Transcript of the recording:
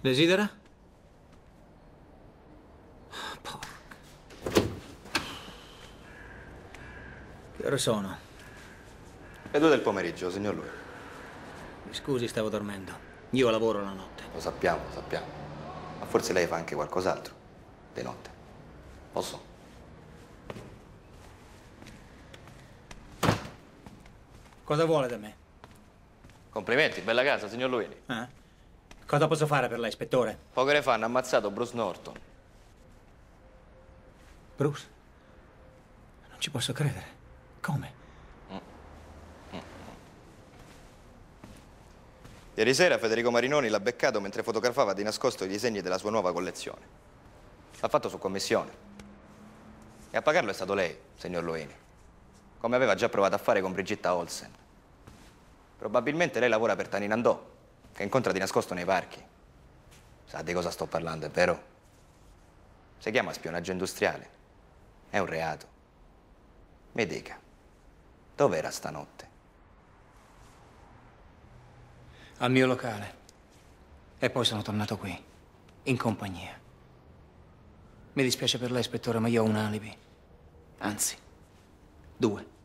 Desidera? Porca. Che ore sono? Le due del pomeriggio, signor lui. Mi scusi, stavo dormendo. Io lavoro la notte. Lo sappiamo, lo sappiamo. Ma forse lei fa anche qualcos'altro. Di notte. Posso? Cosa vuole da me? Complimenti, bella casa, signor Luini. Eh? Cosa posso fare per lei, ispettore? Poche ore fa hanno ammazzato Bruce Norton. Bruce? Non ci posso credere. Come? Ieri sera Federico Marinoni l'ha beccato mentre fotografava di nascosto i disegni della sua nuova collezione. L'ha fatto su commissione. E a pagarlo è stato lei, signor Luini. Come aveva già provato a fare con Brigitta Olsen. Probabilmente lei lavora per Tani Nandò, che incontra di nascosto nei parchi. Sa di cosa sto parlando, è vero? Si chiama spionaggio industriale. È un reato. Mi dica, dov'era stanotte? Al mio locale. E poi sono tornato qui, in compagnia. Mi dispiace per lei, ispettore, ma io ho un alibi. Anzi, due.